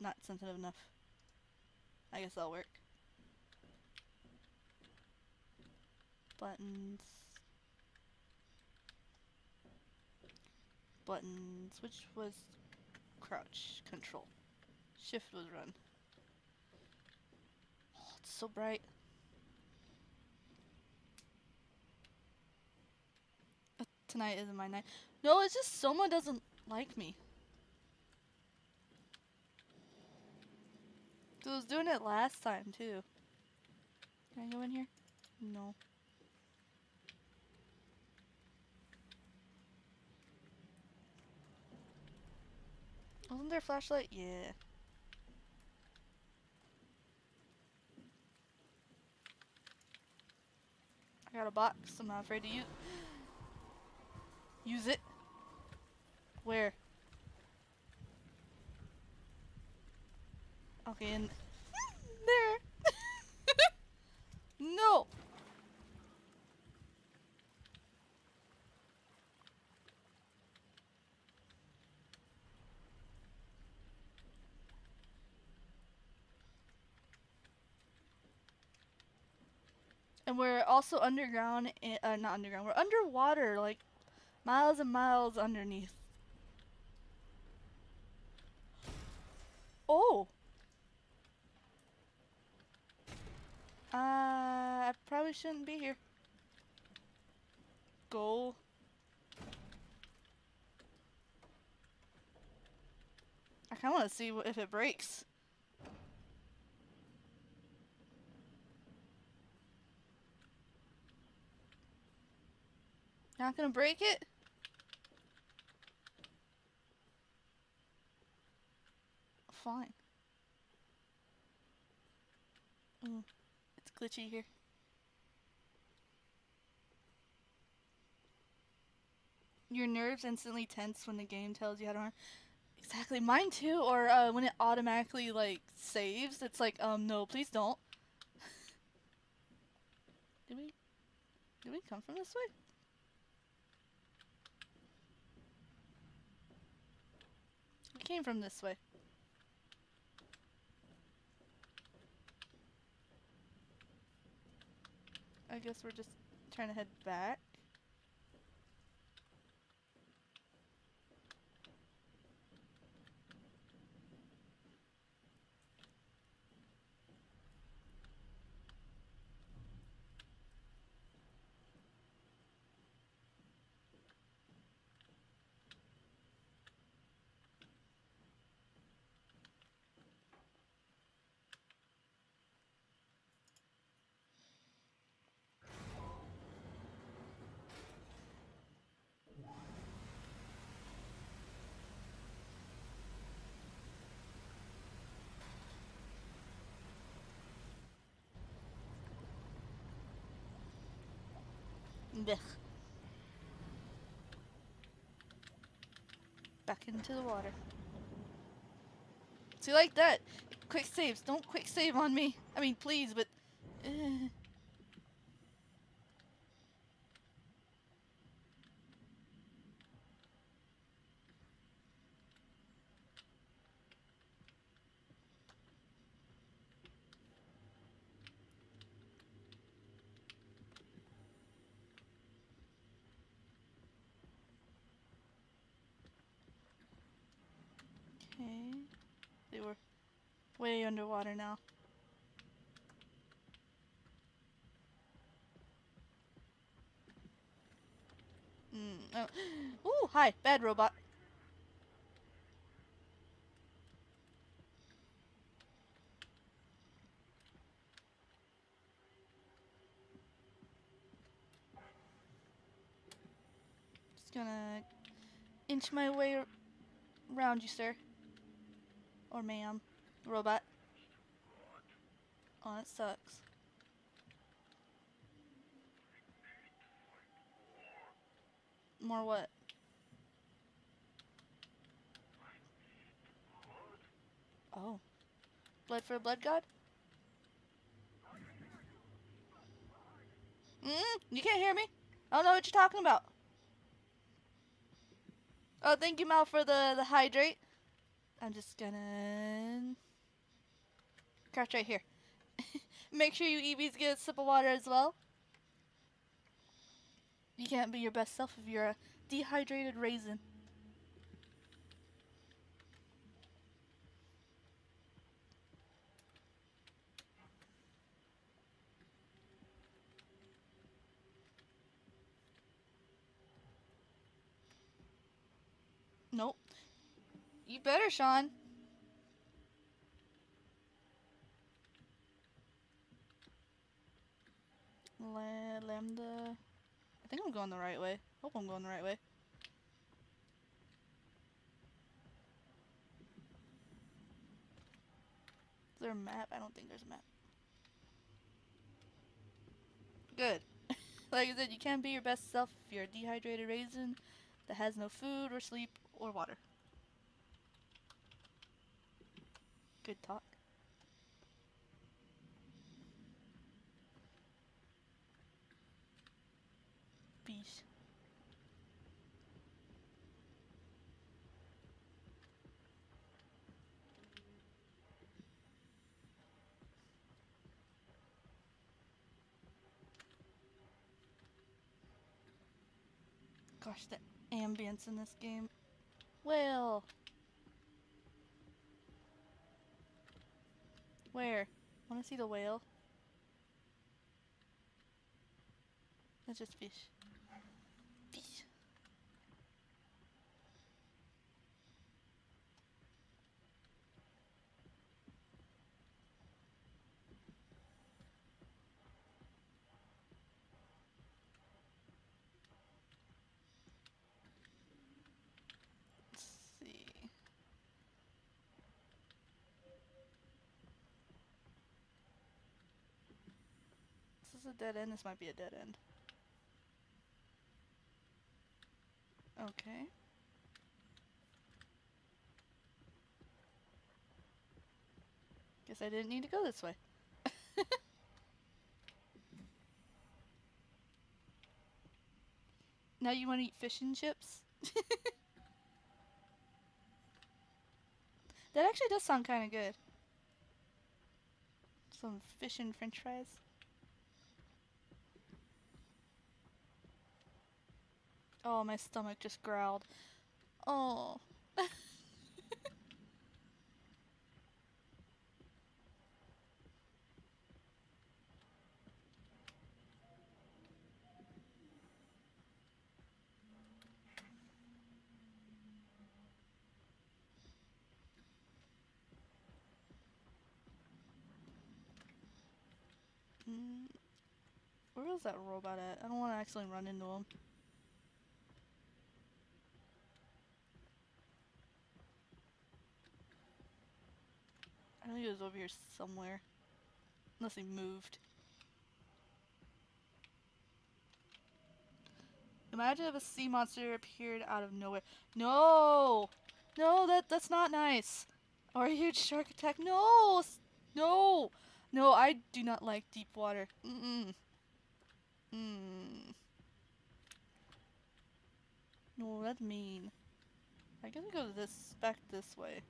not sensitive enough. I guess that'll work. Buttons. Buttons. Which was crouch? Control. Shift was run. Oh, it's so bright. Tonight isn't my night. No, it's just Soma doesn't like me. He was doing it last time too. Can I go in here? No. Wasn't there a flashlight? Yeah. I got a box. I'm not afraid to use use it. Where? Okay, and there. no. And we're also underground, uh, not underground, we're underwater, like miles and miles underneath. Oh! Uh, I probably shouldn't be here. Go. I kind of want to see if it breaks. Not gonna break it? Fine. It's glitchy here. Your nerves instantly tense when the game tells you how to run. Exactly, mine too. Or uh, when it automatically like saves, it's like, um, no, please don't. did we? Did we come from this way? We came from this way. I guess we're just trying to head back. Blech. Back into the water. See, like that. Quick saves. Don't quick save on me. I mean, please, but. eh. Okay. They were way underwater now. Mm, oh. Ooh, hi, bad robot. Just gonna inch my way around you, sir. Or ma'am. Robot. Oh, it sucks. More what? Oh. Blood for a blood god? Mm, you can't hear me? I don't know what you're talking about. Oh, thank you, Mal, for the, the hydrate. I'm just gonna crouch right here. Make sure you EVs get a sip of water as well. You can't be your best self if you're a dehydrated raisin. Nope. You better, Sean. La lambda. I think I'm going the right way. Hope I'm going the right way. Is there a map? I don't think there's a map. Good. like I said, you can't be your best self if you're a dehydrated raisin that has no food or sleep or water. Good talk. Peace. Gosh, the ambience in this game. Whale. Where? Want to see the whale? That's just. Fish. Let's see. This is a dead end. This might be a dead end. Okay. Guess I didn't need to go this way. now you want to eat fish and chips? that actually does sound kind of good. Some fish and french fries. Oh, my stomach just growled. Oh. Mm. Where is that robot at? I don't want to accidentally run into him. I know he was over here somewhere. Unless he moved. Imagine if a sea monster appeared out of nowhere. No! No, that that's not nice. Or a huge shark attack. No! No! No, I do not like deep water. Mm-mm. Mm. No, that's mean. I gotta go this back this way.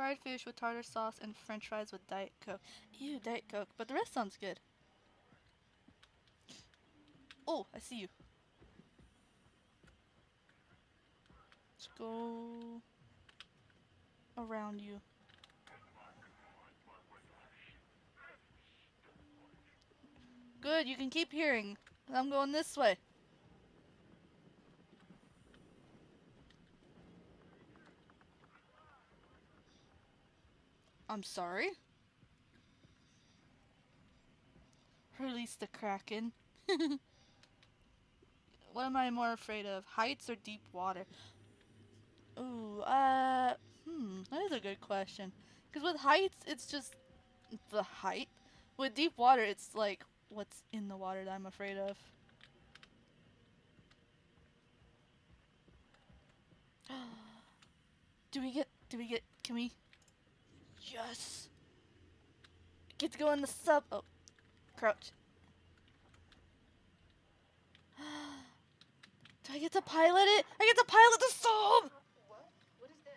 Fried fish with tartar sauce and french fries with Diet Coke. Ew, Diet Coke. But the rest sounds good. Oh, I see you. Let's go around you. Good, you can keep hearing. I'm going this way. I'm sorry. Release the Kraken. what am I more afraid of? Heights or deep water? Ooh, uh, hmm, that is a good question. Because with heights, it's just the height. With deep water, it's like what's in the water that I'm afraid of. do we get, do we get, can we? Yes. Get to go in the sub. Oh, crouch. Do I get to pilot it? I get to pilot the sub. What is this?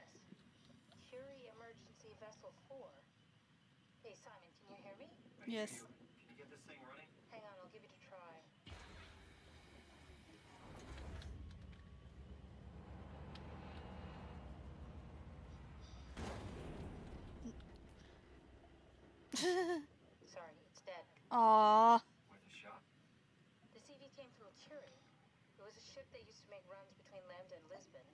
Emergency Vessel Hey Simon, can you hear me? Yes. Aww. Worth a shot. The CD came through Curie. It was a ship that used to make runs between Lambda and Lisbon.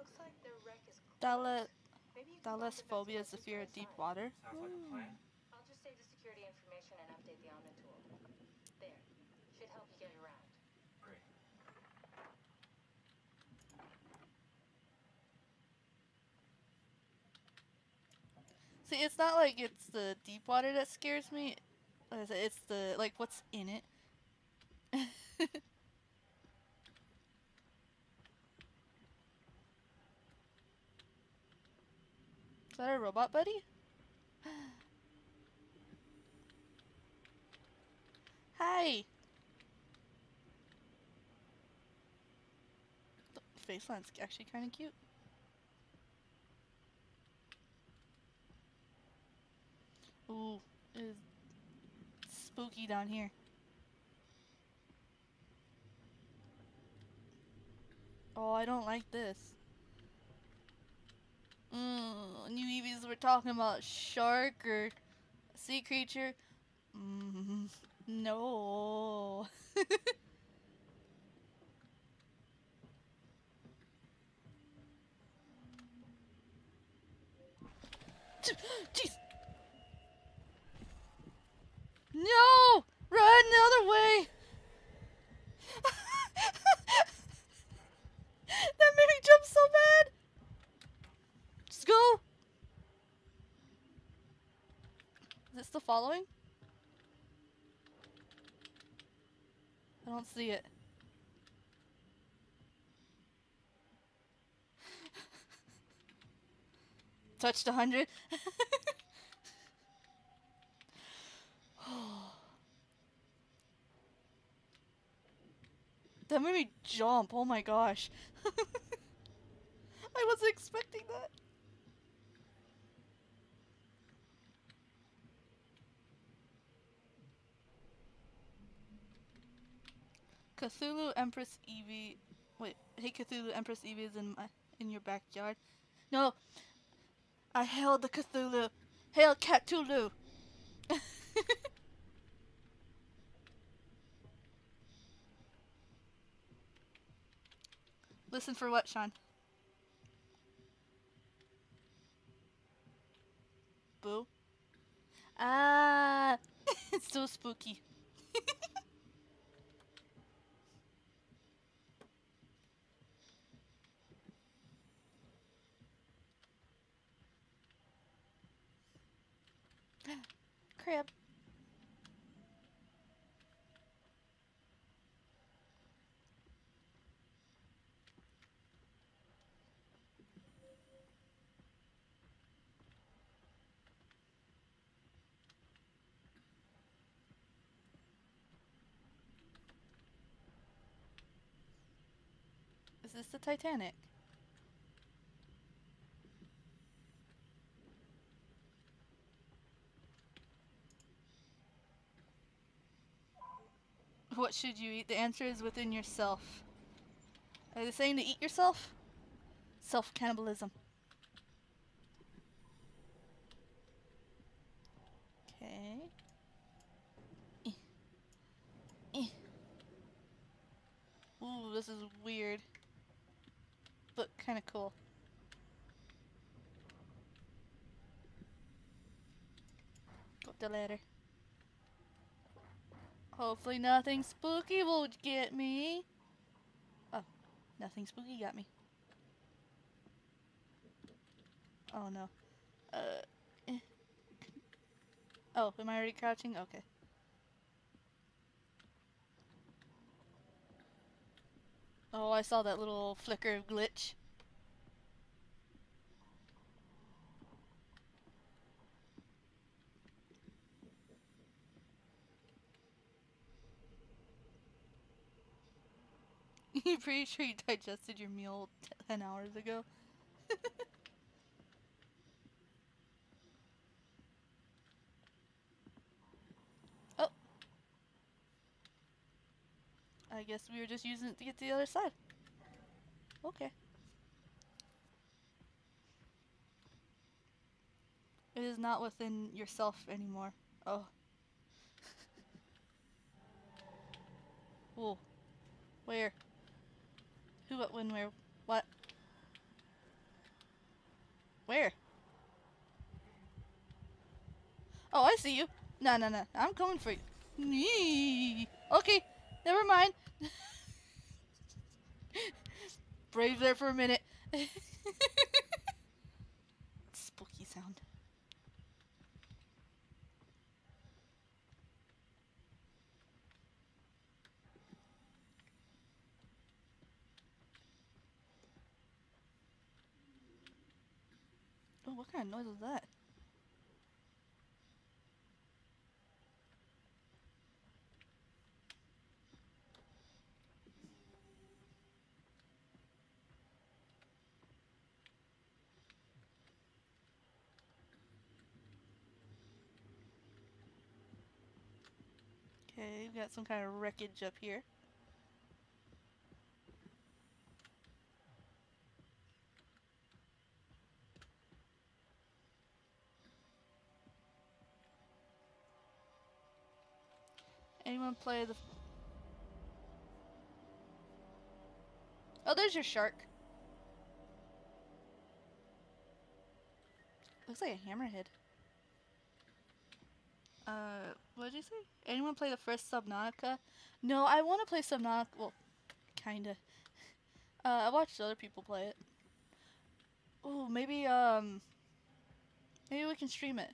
Looks like their wreck is closed. Thala- Maybe you can contact us Thalassophobia is the fear of deep water. Sounds like a hmm. plan. I'll just save the security information and update the Omni tool. There. Should help you get around. Great. See, it's not like it's the deep water that scares me. It's the like what's in it. Is that a robot buddy? Hi. The face line's actually kind of cute. Ooh, it's spooky down here. Oh, I don't like this. Mm, new EVs were talking about shark or sea creature. Mm, no. Jeez. No! Run the other way! that made me jump so bad! Just go! Is it still following? I don't see it. Touched a hundred. That made me jump. Oh my gosh. I wasn't expecting that. Cthulhu Empress Eevee. Wait, hey Cthulhu Empress Eevee is in my in your backyard. No, I hail the Cthulhu. Hail Cthulhu. Listen for what, Sean? Boo. Ah, it's so spooky. Crab. Is this the Titanic? What should you eat? The answer is within yourself. Are they saying to eat yourself? Self cannibalism. Okay. Eh. Eh. Ooh, this is weird. But kind of cool. Got the ladder. Hopefully nothing spooky will get me. Oh, nothing spooky got me. Oh no. Uh. eh. Oh, am I already crouching? Okay. Oh, I saw that little flicker of glitch. pretty sure you digested your meal t- 10 hours ago? I guess we were just using it to get to the other side. Okay. It is not within yourself anymore. Oh. Whoa. Where? Who, what, when, where, what? Where? Oh, I see you. No, no, no. I'm coming for you. Okay, never mind. Brave there for a minute. Spooky sound. Oh, what kind of noise was that? Okay, we've got some kind of wreckage up here. Anyone play the... Oh, there's your shark. Looks like a hammerhead. Uh, what did you say? Anyone play the first Subnautica? No, I want to play Subnautica. Well, kinda. Uh, I watched other people play it. Ooh, maybe um, maybe we can stream it.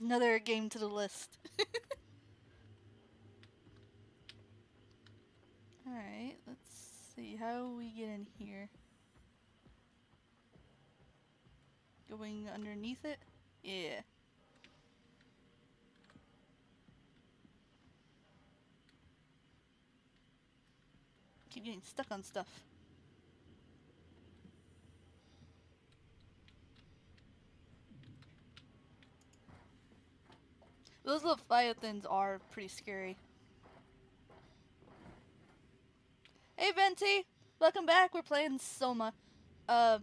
Another game to the list. Alright, let's see. How we get in here? Going underneath it? Yeah. Keep getting stuck on stuff. Those leviathans are pretty scary. Hey Venti! Welcome back, we're playing Soma. Uh,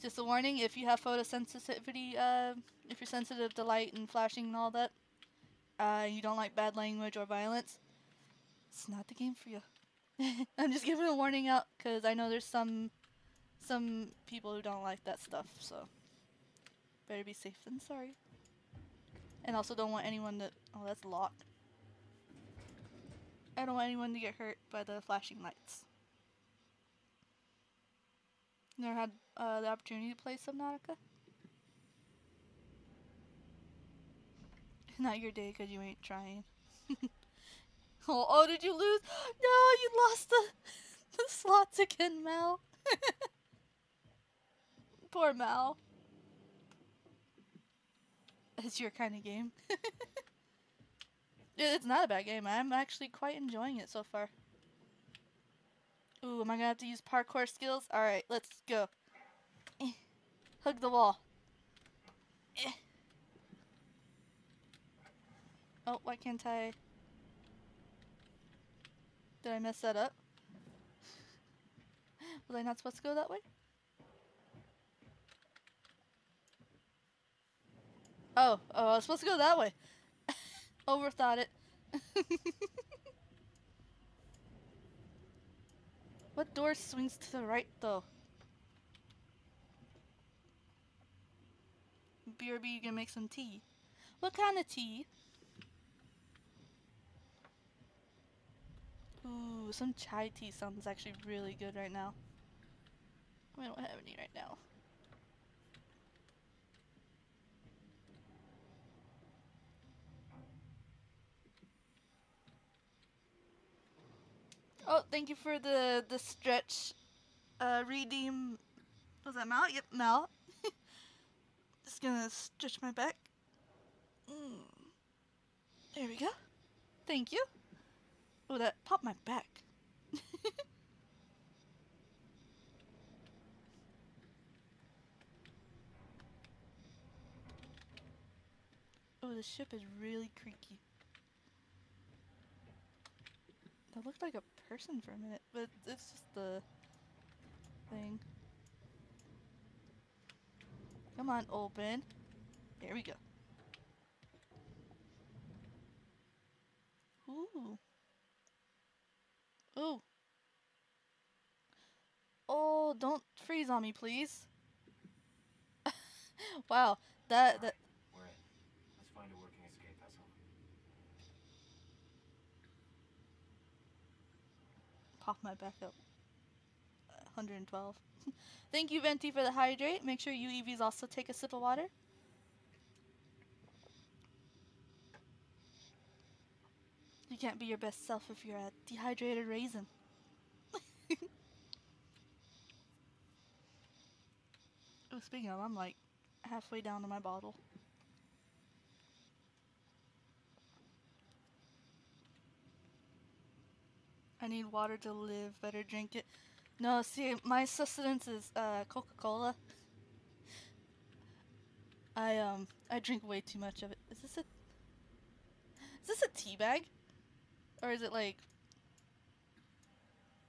just a warning, if you have photosensitivity, uh, if you're sensitive to light and flashing and all that, uh, you don't like bad language or violence, it's not the game for you. I'm just giving a warning out, because I know there's some, some people who don't like that stuff, so better be safe than sorry. And also don't want anyone to, oh that's locked. I don't want anyone to get hurt by the flashing lights. Never had uh, the opportunity to play Subnautica? Not your day because you ain't trying. oh, oh, did you lose? No, you lost the, the slots again, Mal. Poor Mal. It's your kind of game. it's not a bad game. I'm actually quite enjoying it so far. Ooh, am I gonna have to use parkour skills? Alright, let's go. Hug the wall. Eh. Oh, why can't I? Did I mess that up? Was I not supposed to go that way? Oh, oh, I was supposed to go that way. Overthought it. what door swings to the right, though? BRB, you gonna make some tea. What kind of tea? Ooh, some chai tea sounds actually really good right now. I don't have any right now. Oh, thank you for the the stretch uh, redeem. Was that Mal? Yep, Mal. Just gonna stretch my back. Mm. There we go. Thank you. Oh, that popped my back. oh, the ship is really creaky. That looked like a person for a minute, but it's just the thing. Come on, open. There we go. Ooh. Ooh. Oh, don't freeze on me, please. wow, that that We're in. Let's find a working escape vessel. pop my back up. Uh, 112. Thank you, Venti, for the hydrate. Make sure you EVs also take a sip of water. You can't be your best self if you're a dehydrated raisin. oh, speaking of, I'm like halfway down to my bottle. I need water to live. Better drink it. No, see, my sustenance is uh, Coca-Cola. I um I drink way too much of it. Is this a Is this a tea bag? Or is it like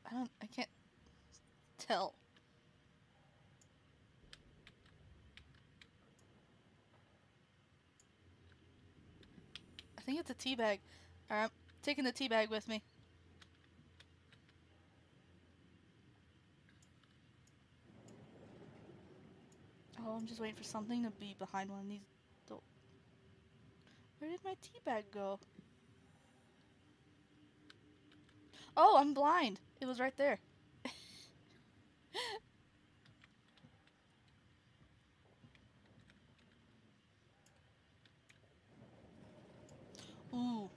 I don't I can't tell. I think it's a tea bag. Alright, I'm taking the tea bag with me. Oh, I'm just waiting for something to be behind one of these. Where did my tea bag go? Oh, I'm blind. It was right there. Ooh.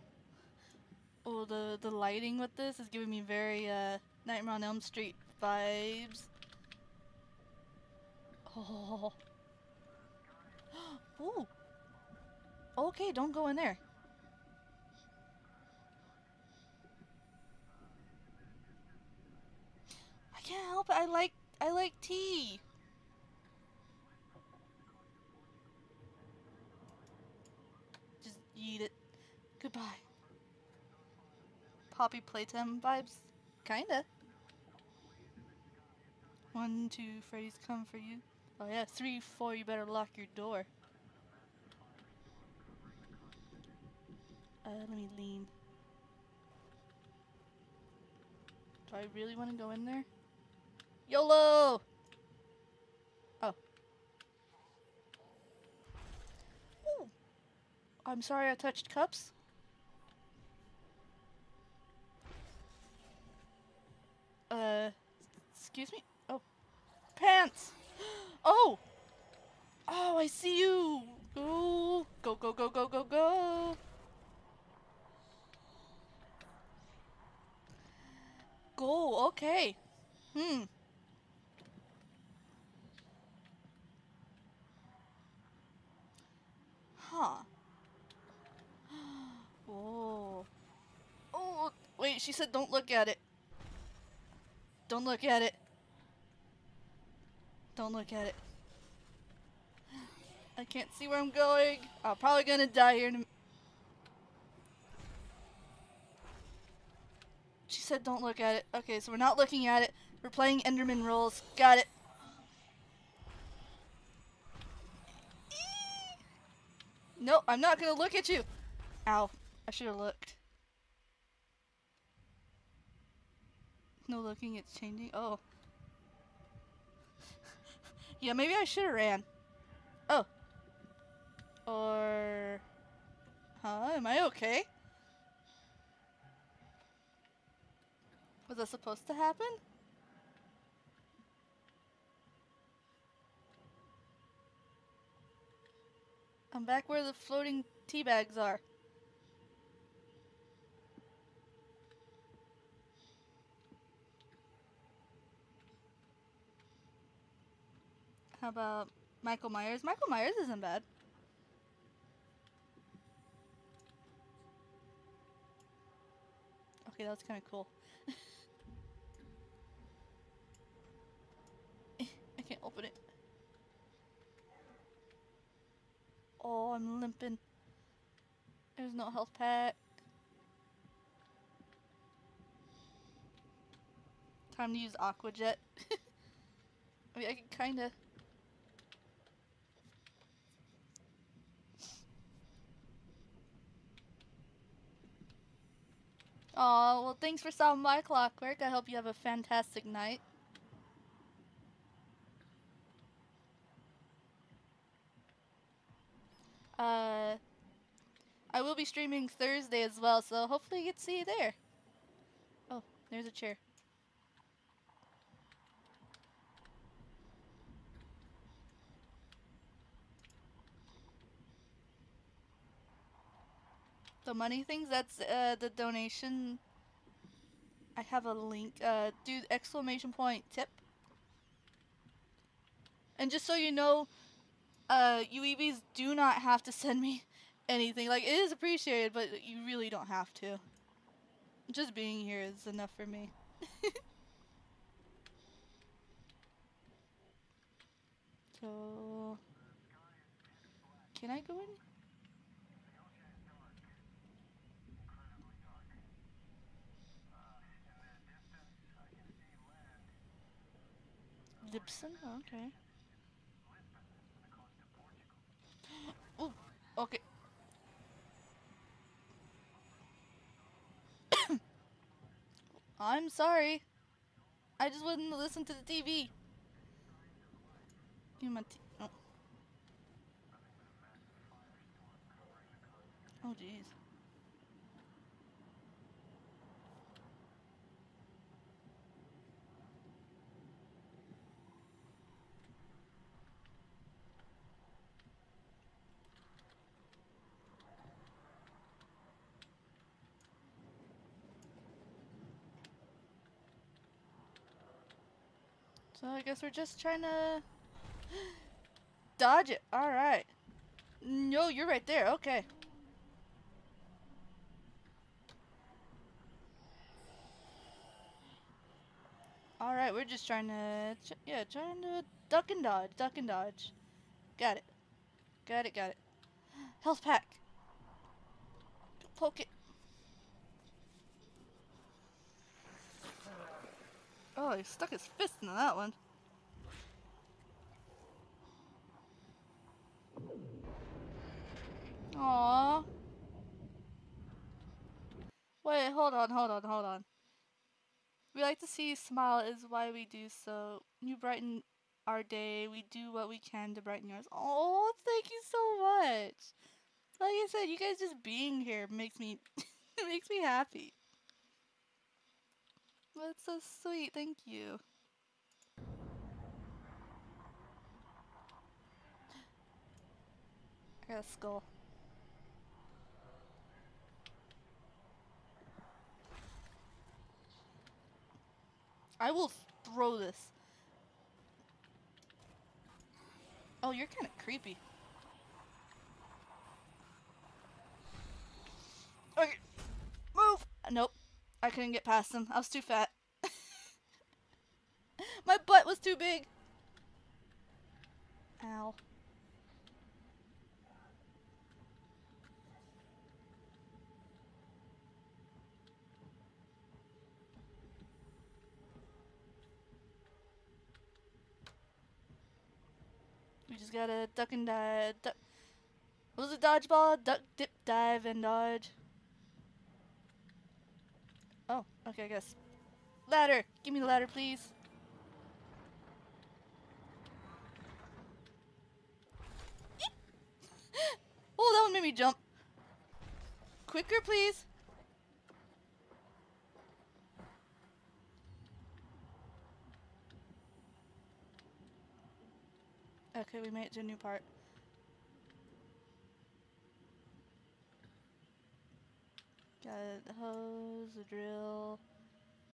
Oh, the the lighting with this is giving me very uh Nightmare on Elm Street vibes. Oh. Ooh. Okay, don't go in there. I can't help it. I like I like tea. Just eat it. Goodbye. Poppy Playtime vibes? Kinda. One, two, Freddy's come for you. Oh yeah, three, four, you better lock your door. Uh, let me lean. Do I really want to go in there? YOLO! Oh. Ooh. I'm sorry I touched cups. Uh, excuse me? Oh. Pants! Oh! Oh, I see you! Go! Go, go, go, go, go, go! Go, okay. Hmm. Huh. Oh. Oh, wait, she said don't look at it. Don't look at it. Don't look at it. I can't see where I'm going. I'm probably gonna die here She said don't look at it. Okay, so we're not looking at it. We're playing Enderman rolls. Got it. No, I'm not gonna look at you. Ow. I should have looked. No looking, it's changing. Oh. Yeah, maybe I should have ran. Oh. Or. Huh? Am I okay? Was that supposed to happen? I'm back where the floating tea bags are. How about Michael Myers? Michael Myers isn't bad. Okay, that was kind of cool. I can't open it. Oh, I'm limping. There's no health pack. time to use Aqua Jet. I mean, I can kind Oh well, thanks for stopping by, Clockwork. I hope you have a fantastic night. Uh, I will be streaming Thursday as well, so hopefully you get to see you there. Oh, there's a chair. The money things, that's uh, the donation. I have a link. Uh, do exclamation point tip. And just so you know, uh, UEVs do not have to send me anything. Like, it is appreciated, but you really don't have to. Just being here is enough for me. so, can I go in? Lipson? Oh, okay. Oh, okay. I'm sorry. I just wouldn't listen to the TV. Give me my t- oh. Oh, jeez. So I guess we're just trying to dodge it. All right. No, you're right there. Okay. All right, we're just trying to, yeah, trying to duck and dodge, duck and dodge. Got it. Got it, got it. Health pack. Poke it. Oh, he stuck his fist into that one. Aww. Wait, hold on, hold on, hold on. We like to see you smile is why we do so. You brighten our day. We do what we can to brighten yours. Oh, thank you so much. Like I said, you guys just being here makes me makes me happy. That's so sweet. Thank you. I got a skull. I will throw this. Oh, you're kind of creepy. Okay, move. Nope. I couldn't get past him. I was too fat. My butt was too big. Ow. We just gotta duck and dive. Duck. What was it? Dodgeball? Duck, dip, dive, and dodge. Oh, okay, I guess. Ladder! Give me the ladder, please. oh, that one made me jump. Quicker, please. Okay, we made it to a new part. Uh, Got a hose, drill.